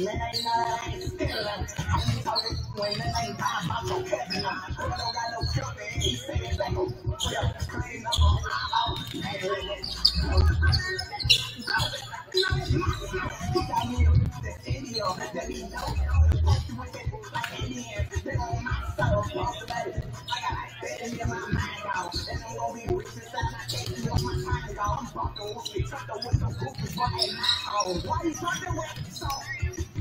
Why you talking with?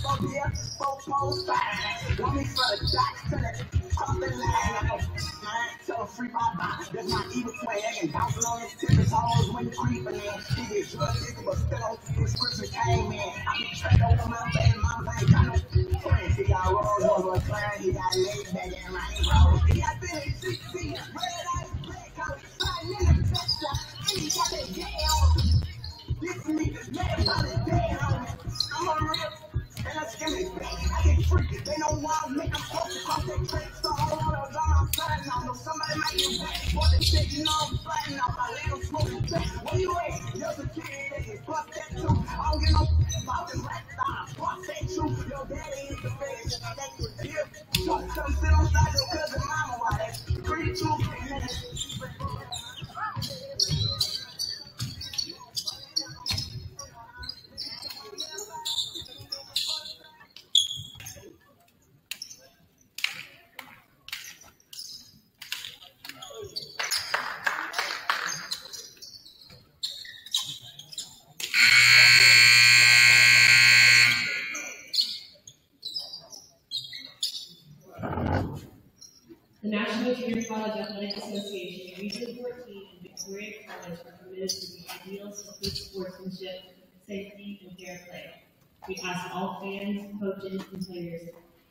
Go there, four, four, five. Want me for the dots to the the line. I go, man, tell free bye bye. That's my evil can bouncing on his tippers, hoes when you creeping in. He get drug addicted, but still on prescription came in. I be trapped over my baby, mama ain't got no friends. He got rolls over a clan, he got laid back and rain roll. He got Billy free. They know I make them post across that track. So all of them, I'm fighting now. Know somebody might get back. For the shit, you know I'm fighting now. I let them smoke it back. Where you at? Just a kid, they can bust that too. I don't get no about them rap stars. Bust that too. Your daddy is the best. And I think you're. So come sit on side your cousin mama while that's three, two, We ask all fans, coaches, and players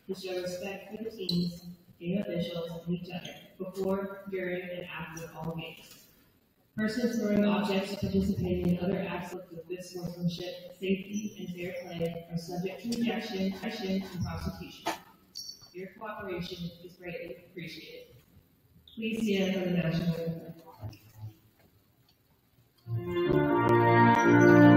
to show respect for the teams, game officials, and each other before, during, and after all games. Persons throwing objects participating in other acts of good sportsmanship, safety, and fair play are subject to rejection, action, and prosecution. Your cooperation is greatly appreciated. Please stand for the national anthem.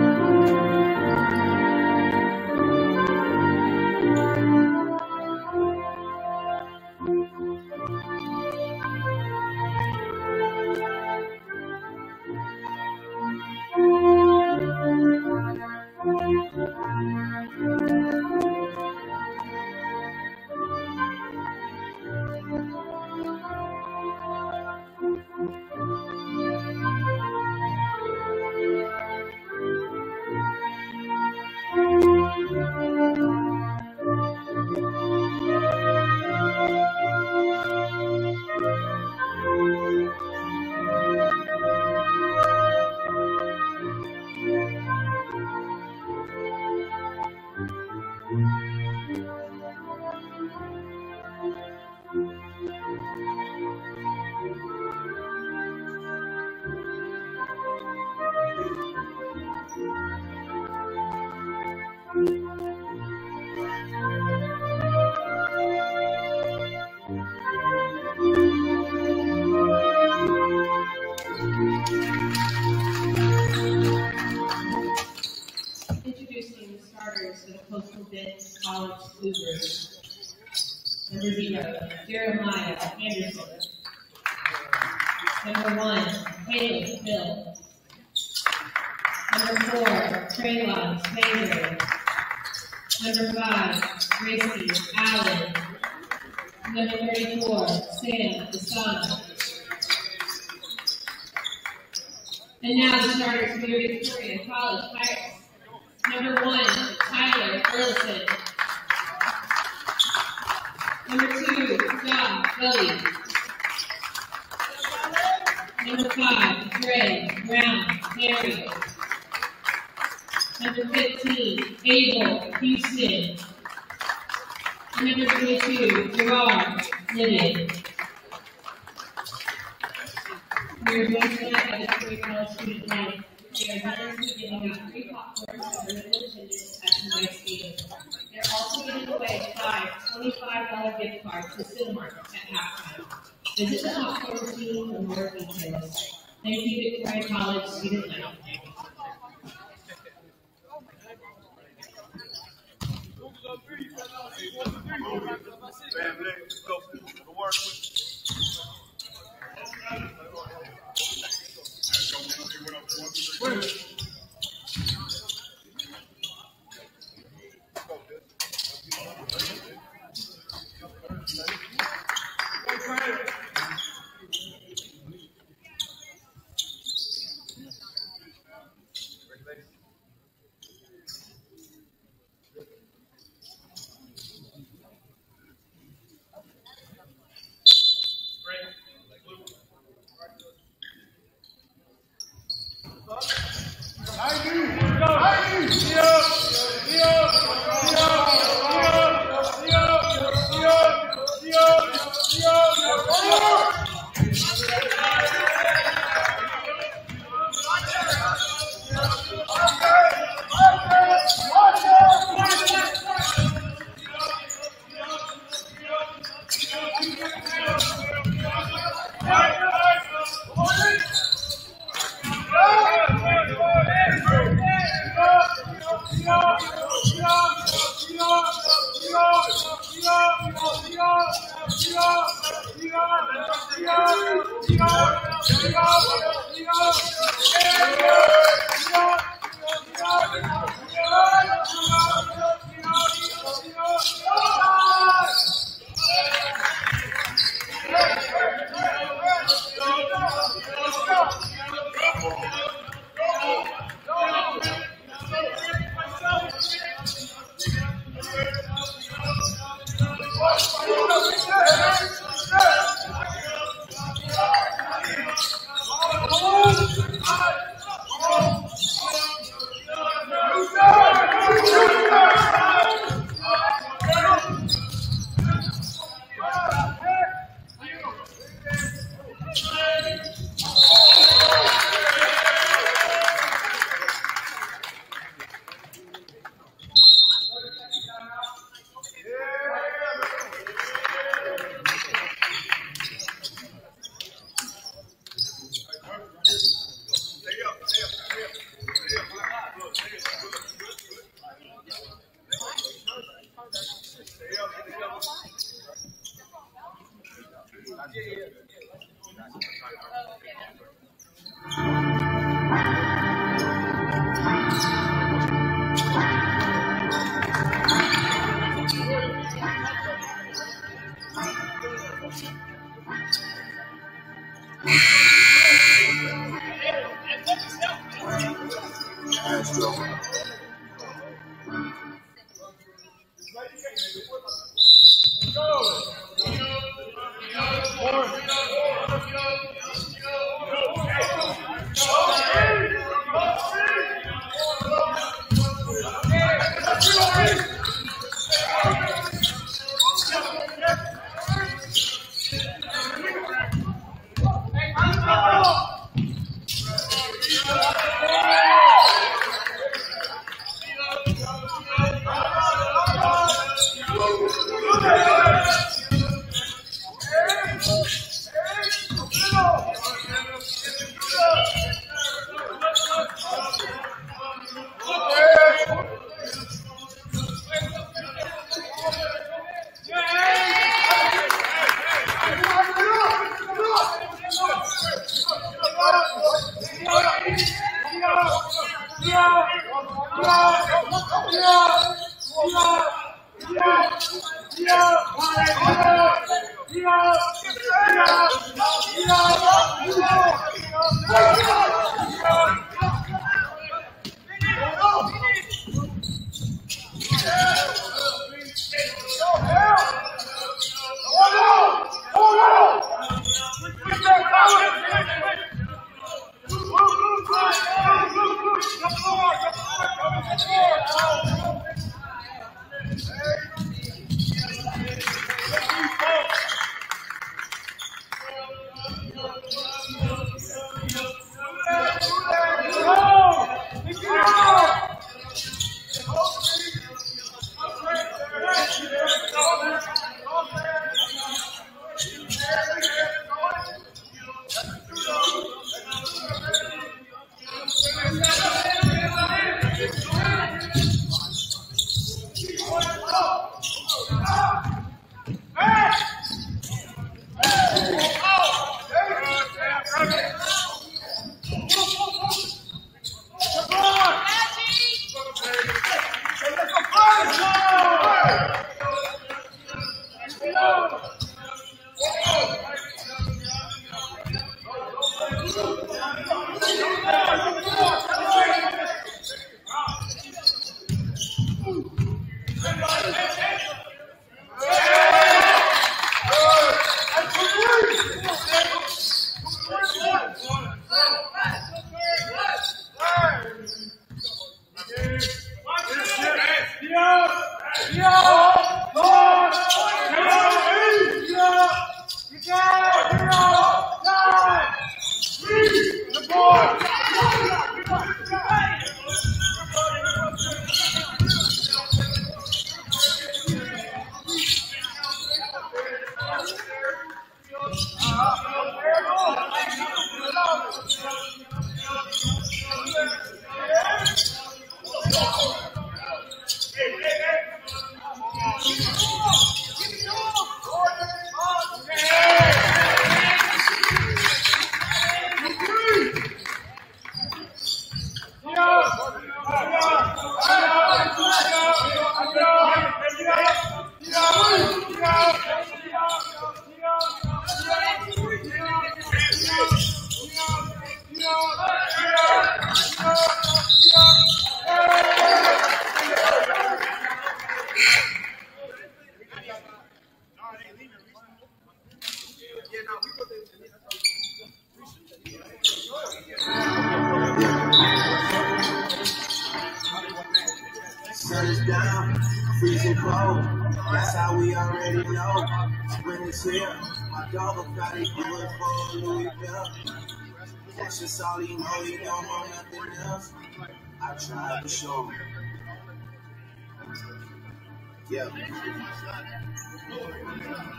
Yeah.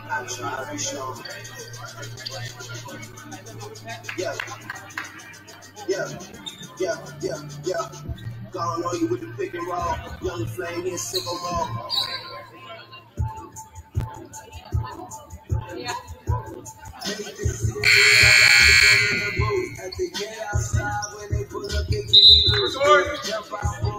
I tried to show him. Yeah. Yeah. Yeah. Yeah. Yeah. Gone on you with the pick and roll. Young flame in single roll. At the gate outside when they pull up, they give me loose. Jump out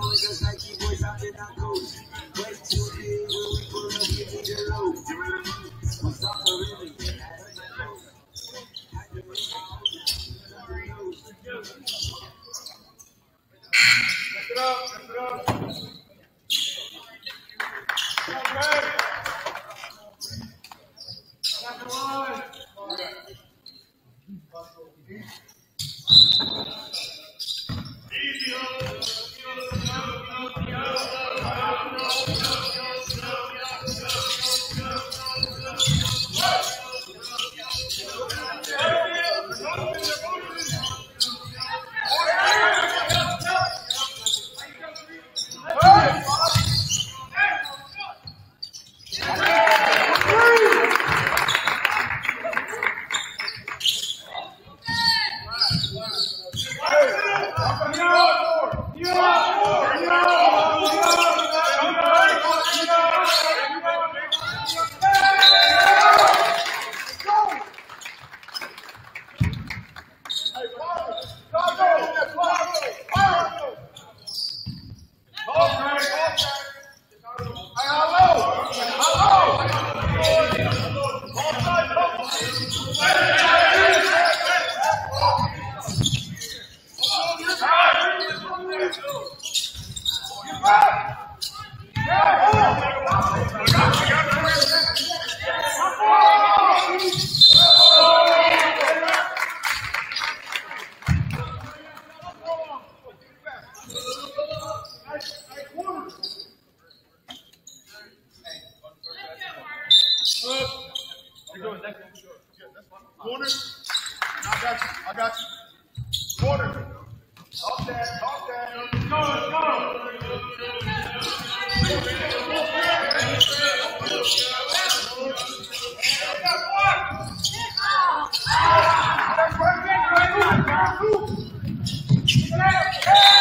Deus.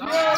Yeah.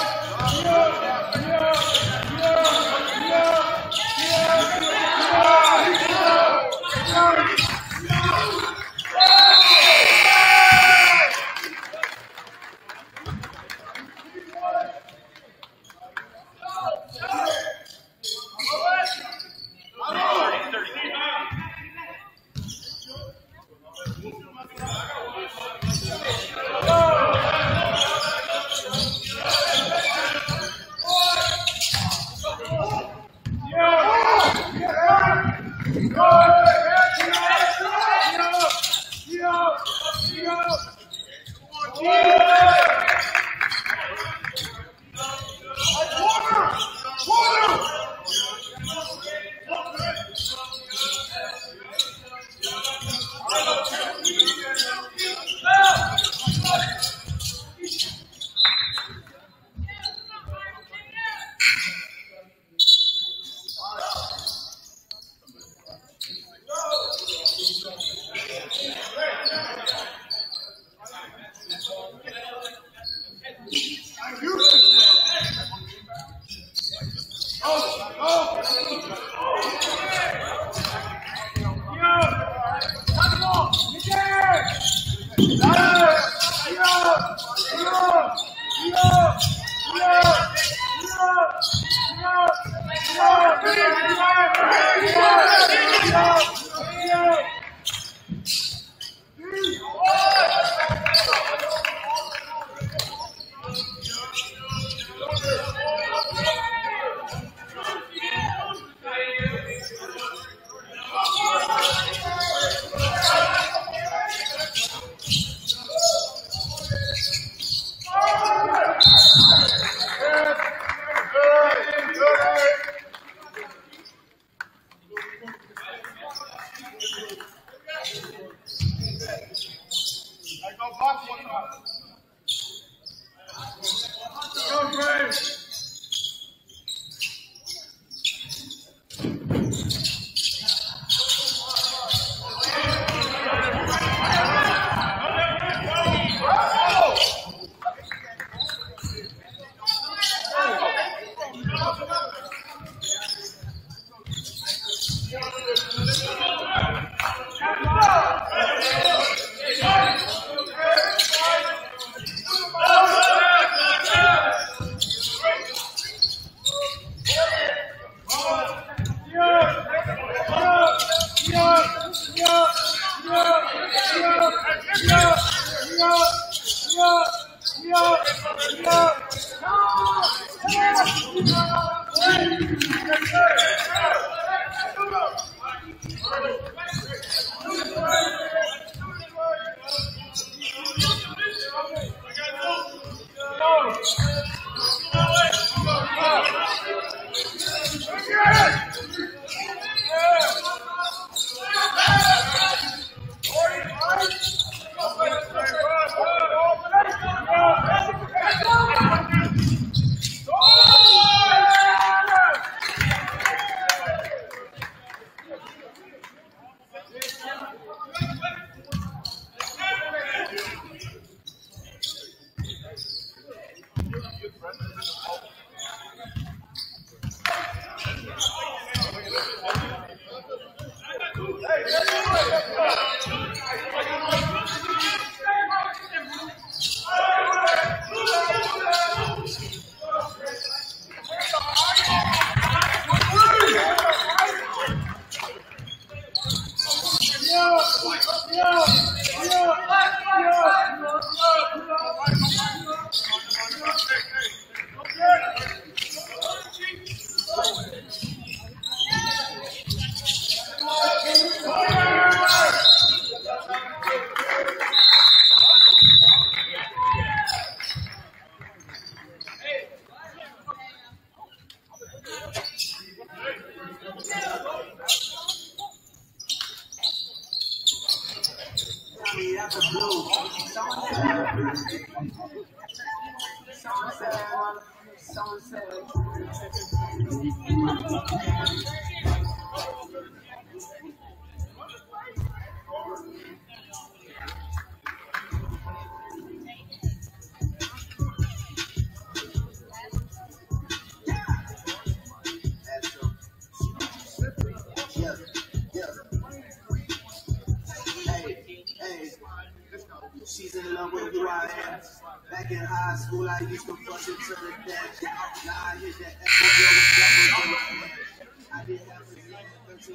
Thank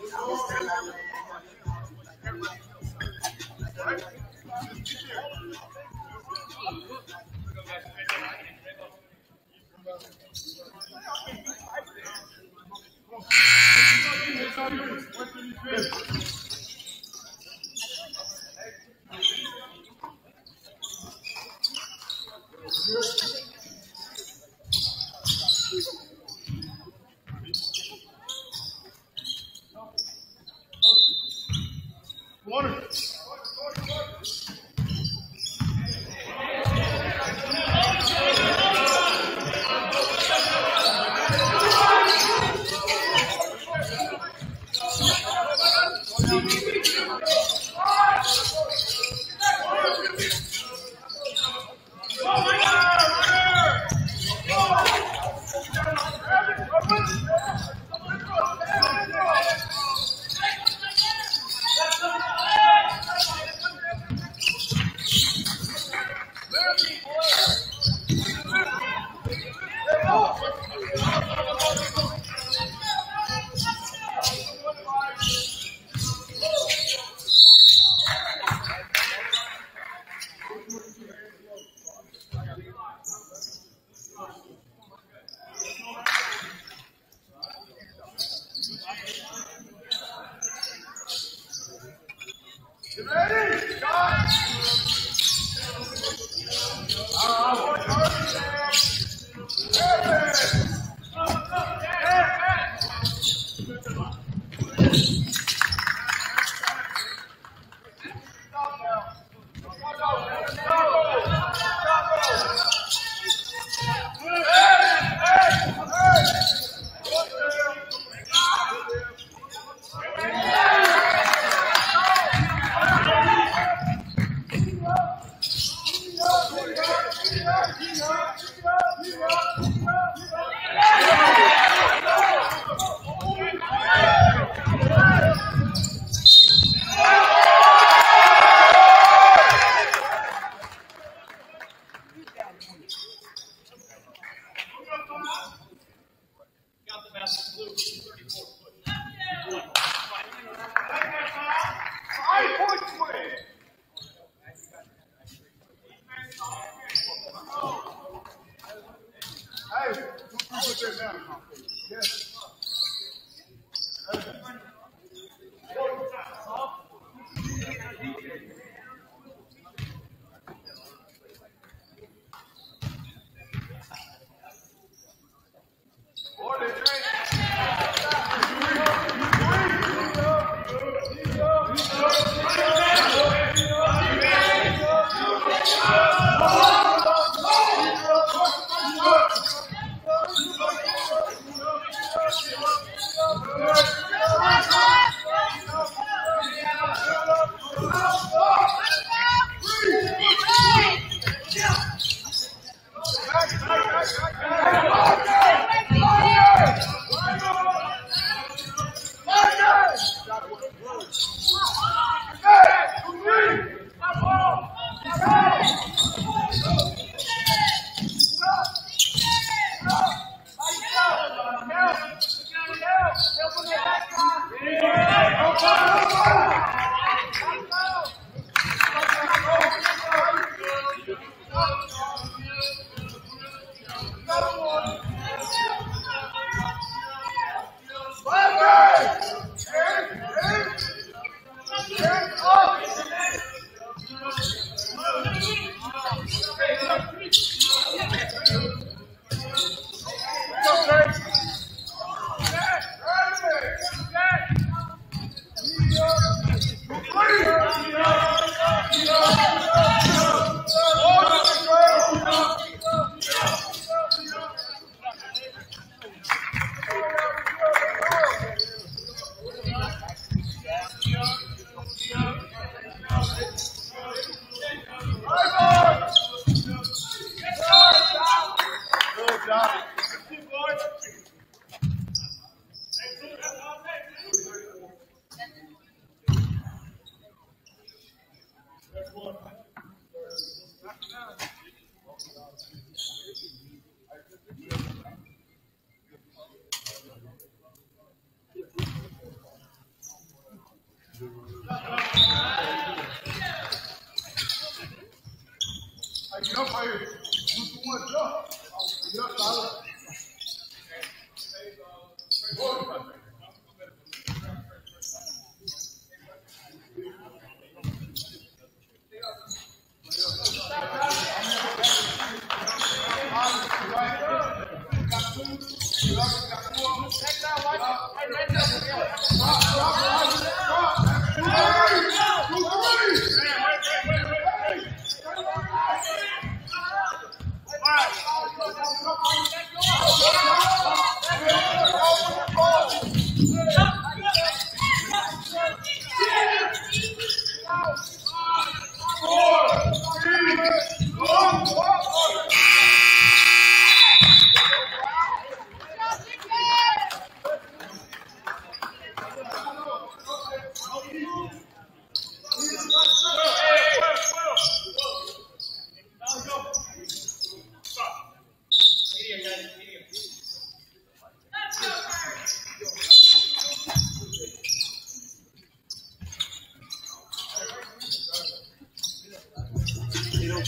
you.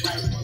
Chicago,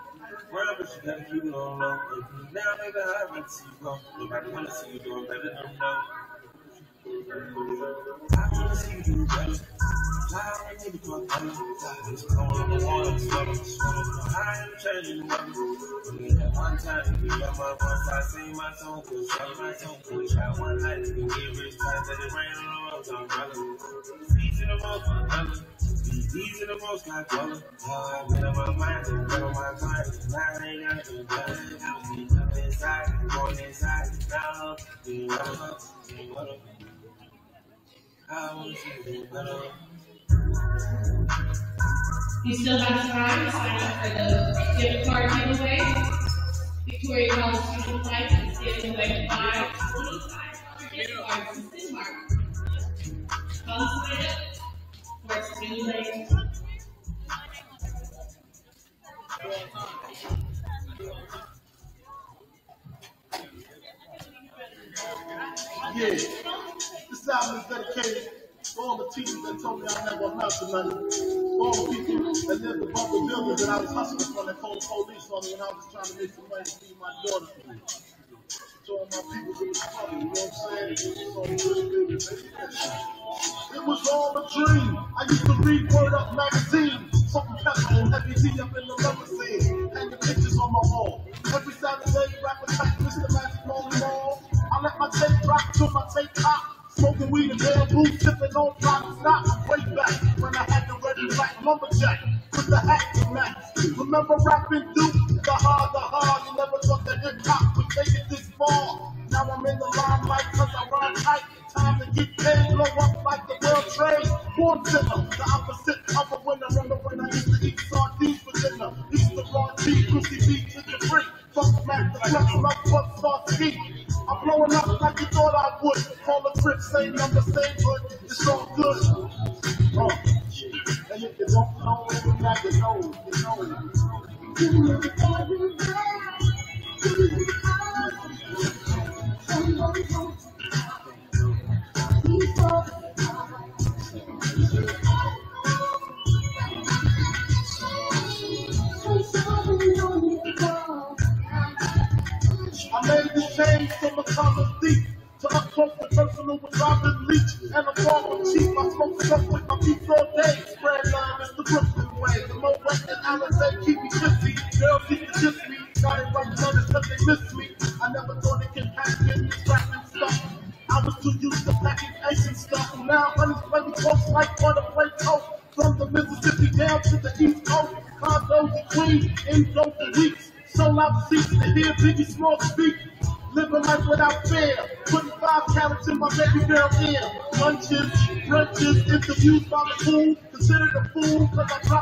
Well, but you gotta keep it on low. Now, maybe I want to see you go. See you than no. I wanna see you do better. To it's sweater, sweater. I you you it got to. Now, you know, you know, I want you to better. You still have time to sign up for the gift card giveaway. Victoria College Student Life is giving away five $25 gift cards to Cinemark. Come sign up for its giveaway. Yeah, this album is dedicated to all the teachers that told me I never amount to nothing. To all the people that lived above the building that I was hustling from that called the police on me when I was trying to make some money to feed my daughter. To all my people who was struggling, you know what I'm saying? Baby. It was all a dream. I used to read Word Up magazine. Something and heavy D up in the rubber scene. Hanging pictures on my wall. Every Saturday, rapping like Mr. Magic Molly Mall. I let my tape rock till my tape pop. Smoking weed and bamboo, sipping on pop stop. Way back when I had the red black lumberjack with the hat to match. Remember rapping Duke? The hard, the hard. You never thought that hip hop would make it this far. Now I'm in the limelight cause I rhyme tight. Time to get paid, blow up like the world trade. Born sinner, to Biggie Small speak. Living life without fear. Putting five carats in my baby girl ear. Lunches, brunches, interviews by the fool. Considered a fool because I dropped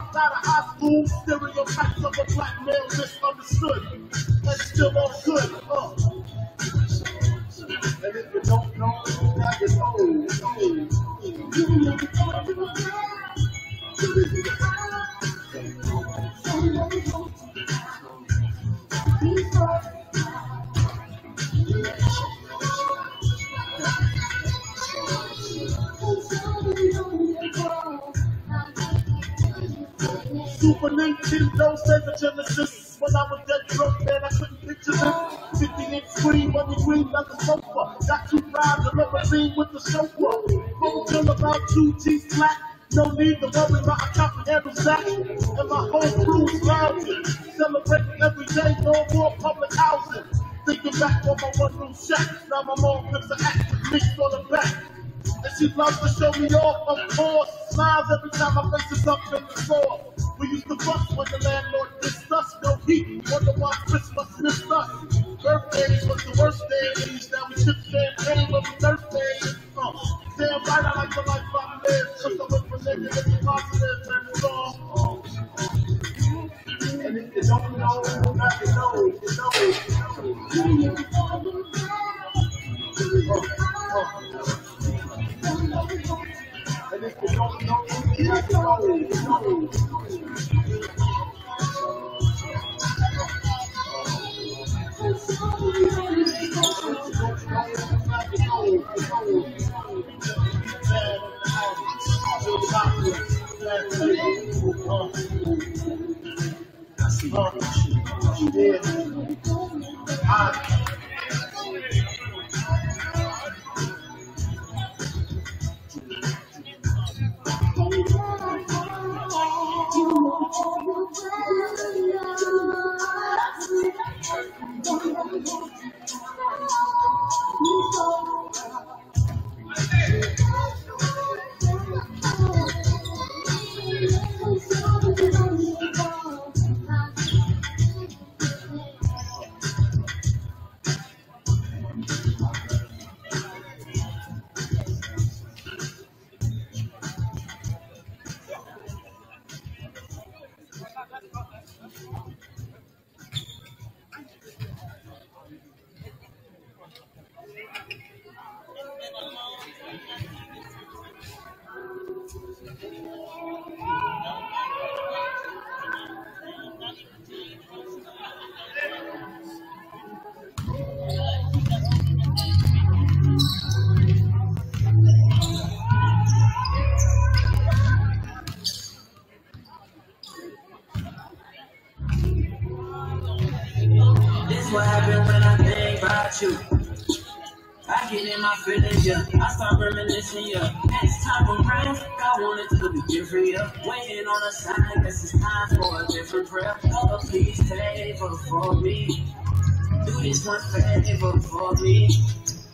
reminiscing, yeah. Next time around, I want it to be different. Waiting on a sign, guess it's time for a different prayer. Lord, please favor for me. Do this one favor for me.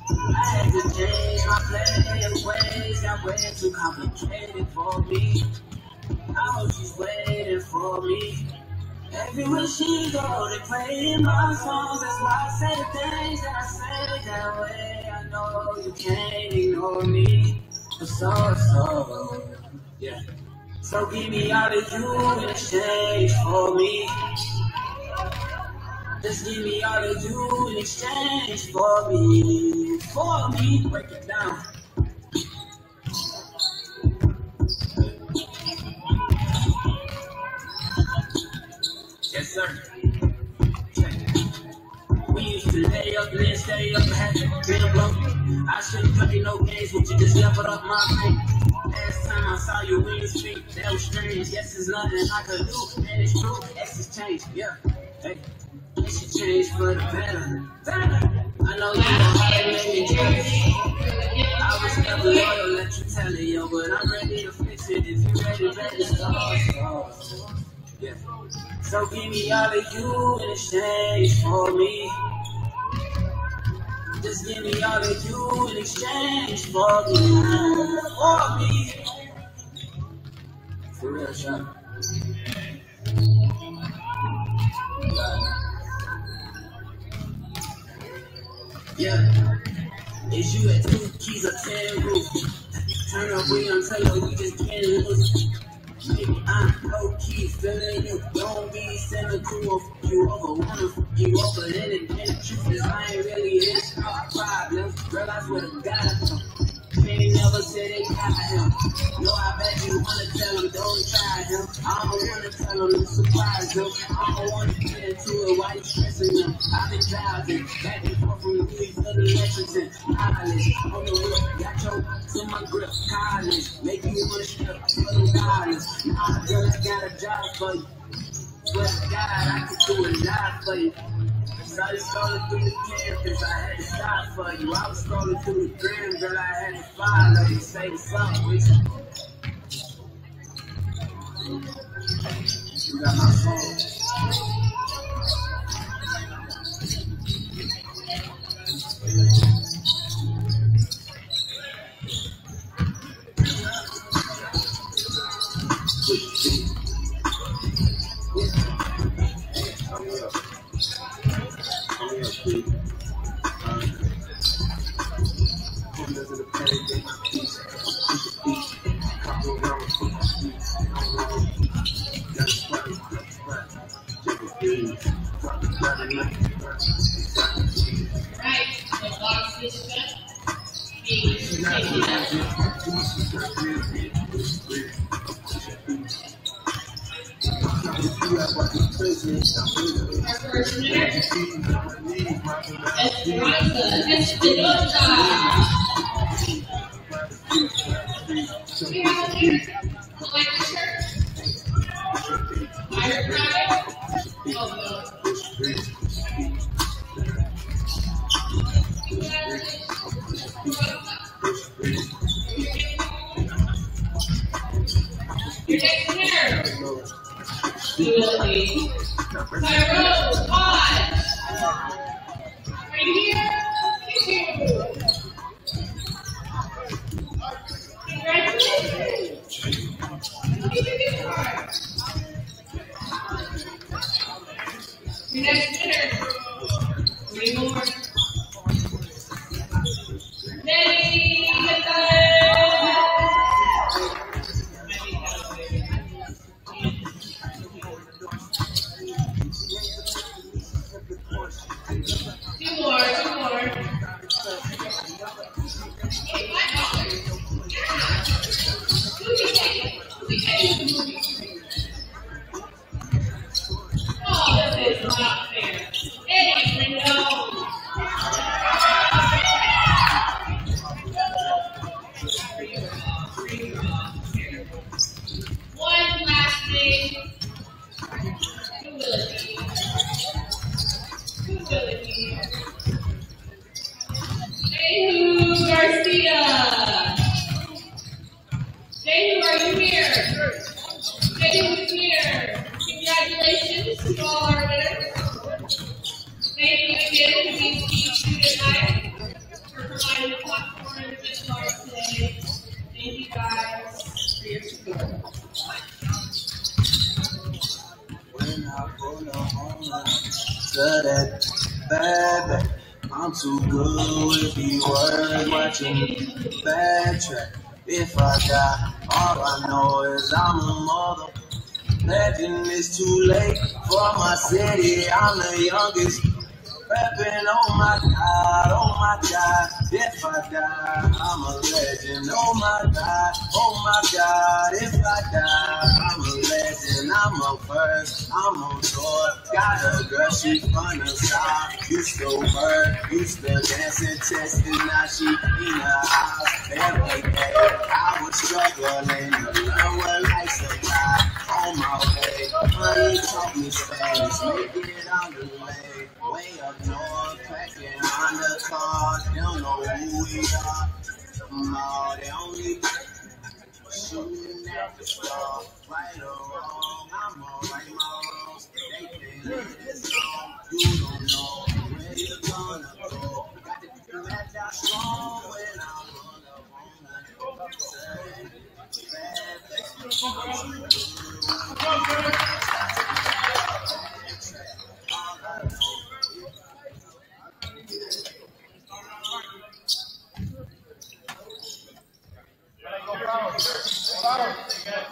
I had to change my play ways, got way too complicated for me. I hope she's waiting for me. Everywhere she go, they playing my songs. That's why I say the things that I say that way. Know you can't ignore me. So, so, yeah. So give me all that you in exchange for me. Just give me all that you in exchange for me. For me, break it down. Yes, sir. Lay up, then stay up, had to been a blow. I shouldn't play no games with you, just leveled up my brain. Last time I saw you in you speak, that was strange. Yes, there's nothing I could do, and it's true. X has changed, yeah. Hey, it should change for the better. Better. I know you know how to make me jealous. I was never loyal, let you tell it, yo, but I'm ready to fix it if you ready, ready to start. Yeah. So give me all of you in exchange for me. Just give me all of you in exchange for me. For me. For real, shot. Yeah. Is you at two keys or ten roof? Turn up, we on Taylor, we just can't lose. I'm low key feeling you. Don't be crew of you over. Wanna fuck you over. And it, the truth is, I ain't really his problem. Girl, I swear to God. They never said they got him. No, I bet you wanna tell him, don't try him. I don't wanna tell him to surprise him. I don't wanna get into it while you stressing him. I've been driving back and forth from Louis to the Lexington. College, on the whip, got your in my grip. College, make you wanna strip for the dollars. Girl, I got a job for you. Swear to God, I could do a lot for you. I was scrolling through the campus, I had to stop for you. I was scrolling through the gram, girl, I had to follow you. Say what's up with you. You got my phone. Right, she wanna stop. It's to work, used to dance and and now she in a bottom.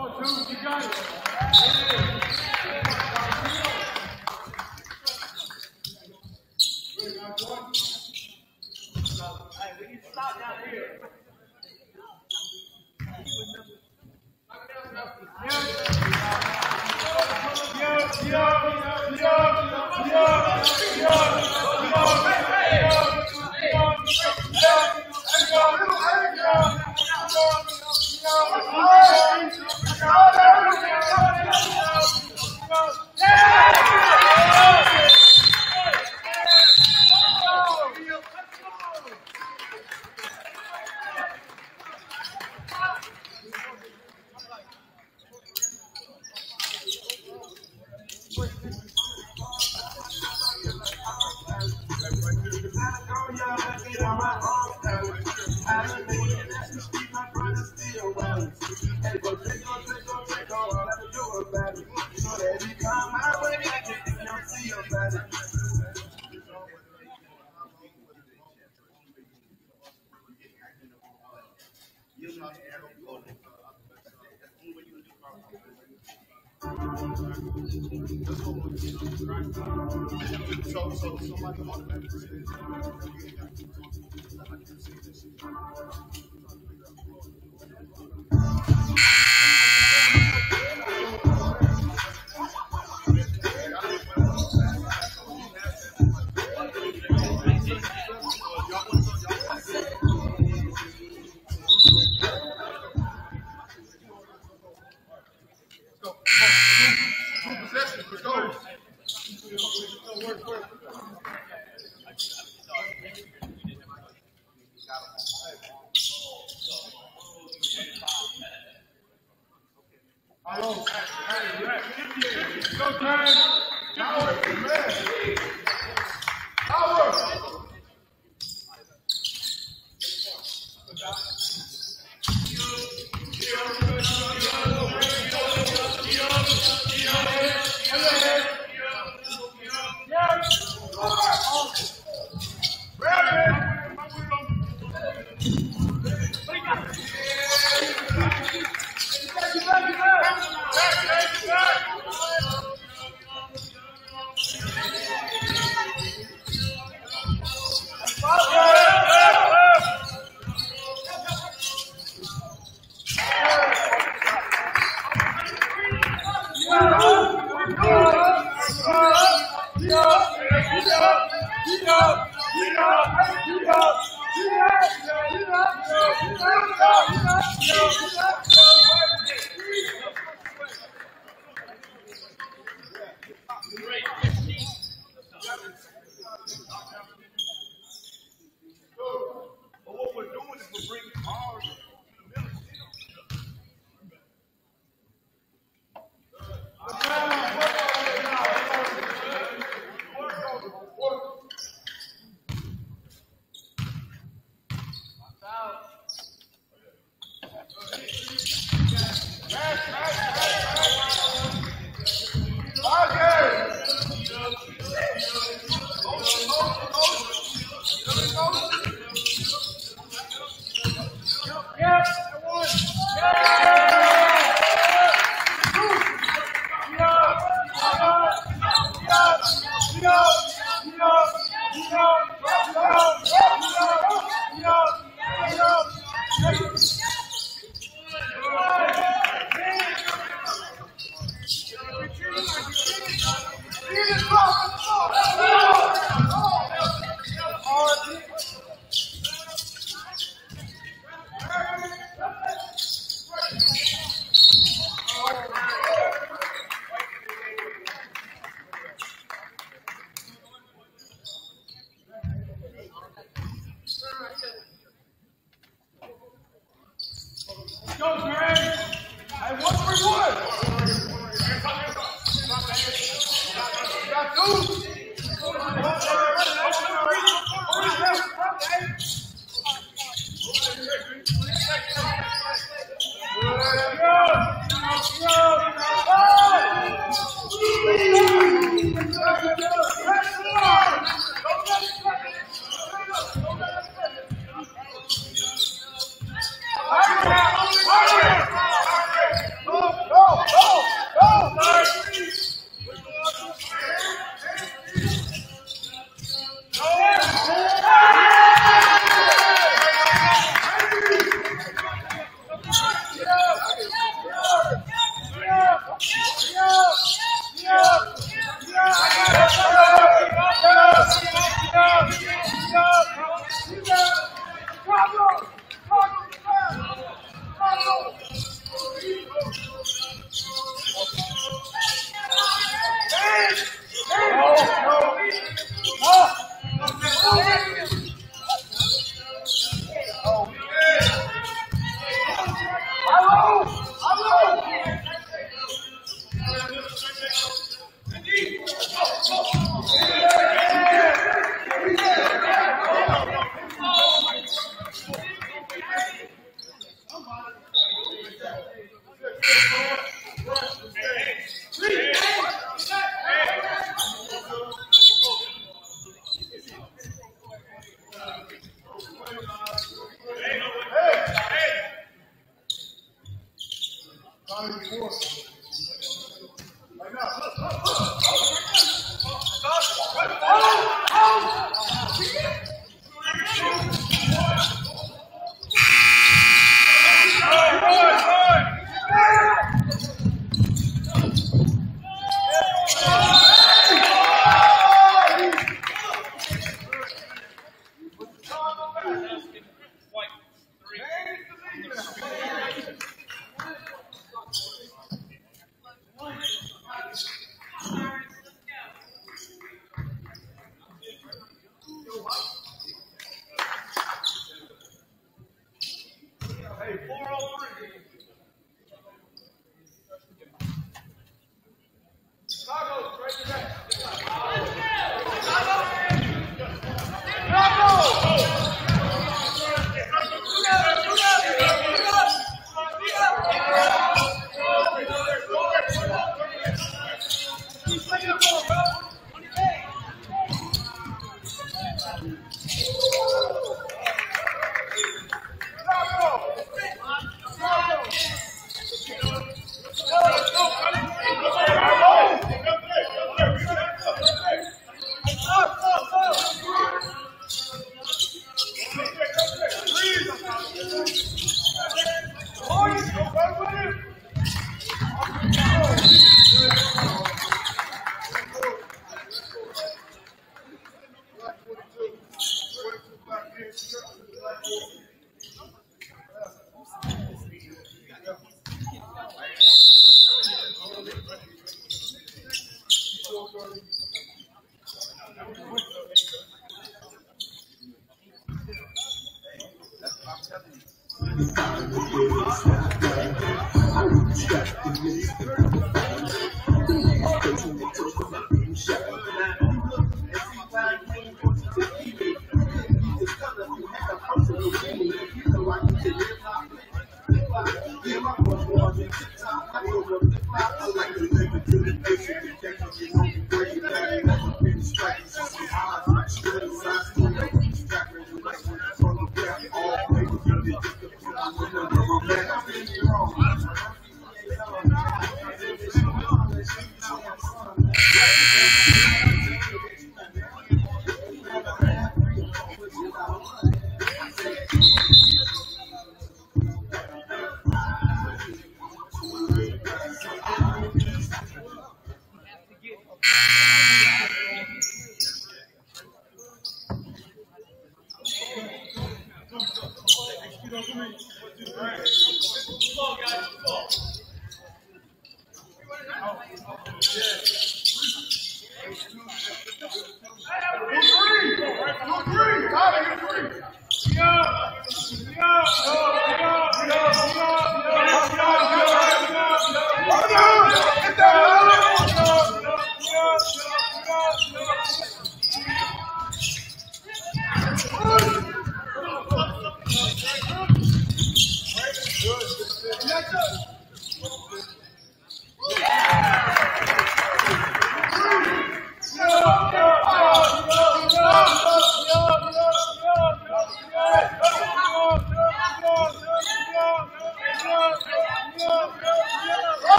Ball two, keep going.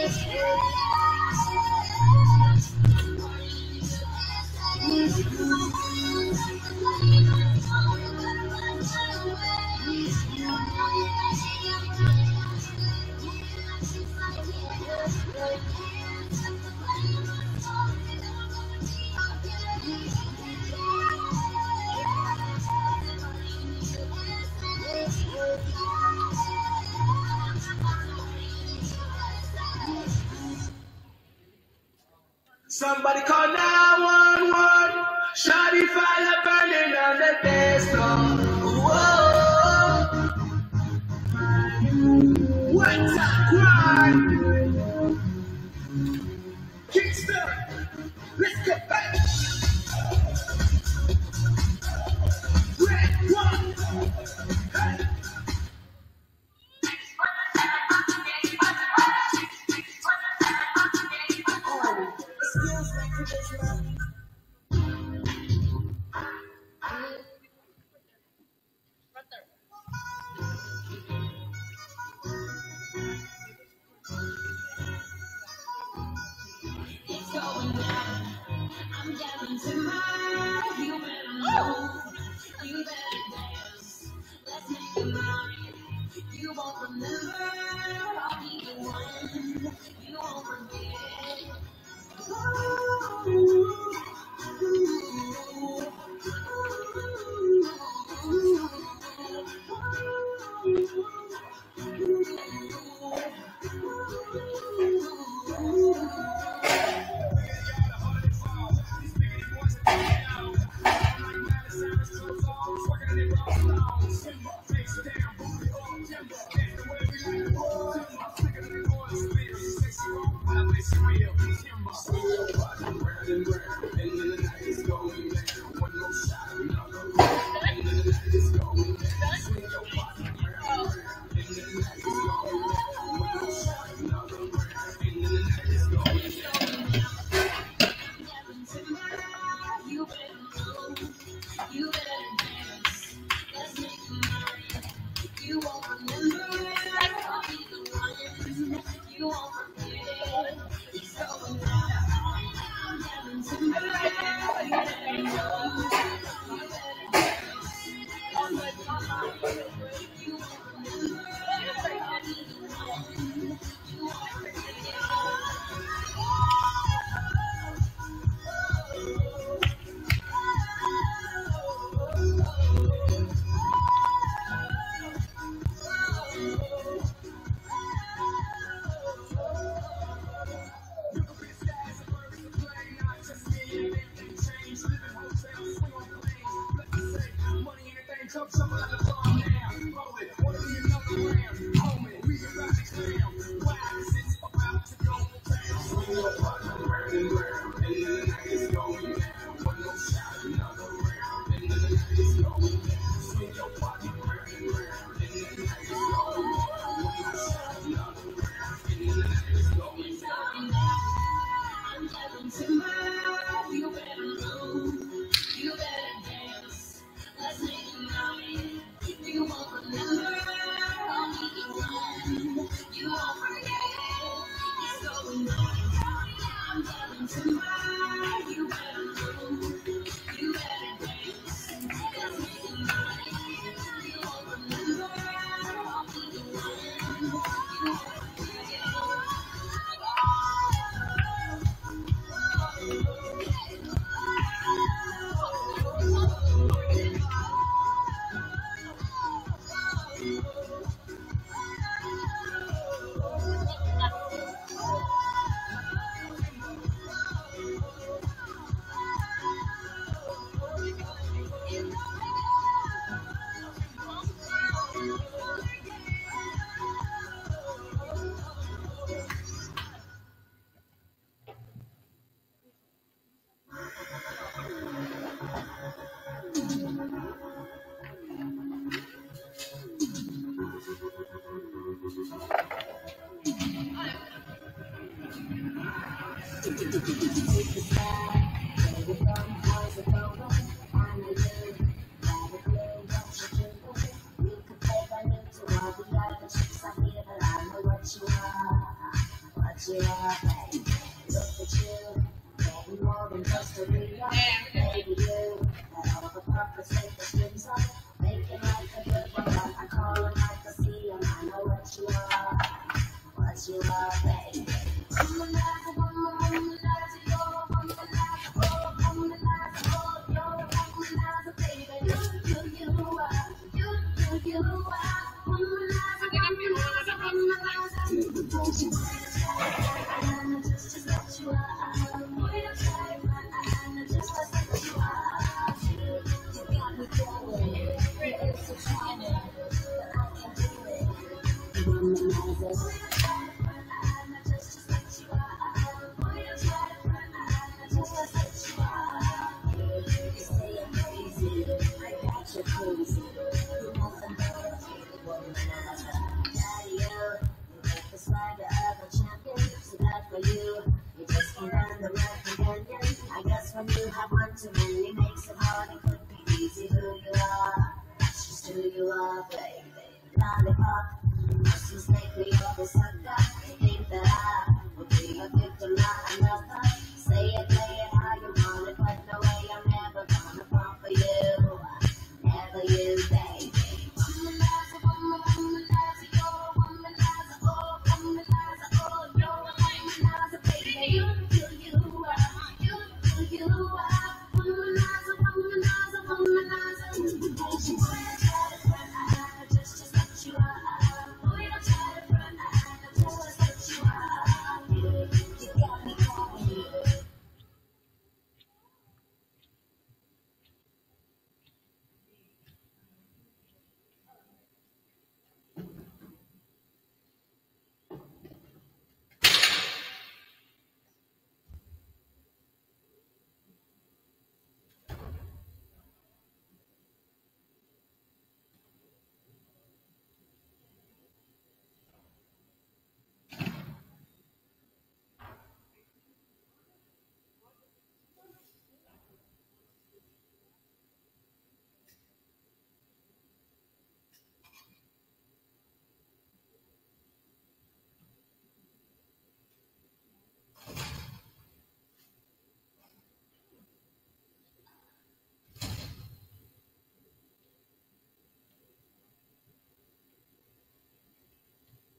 Yeah.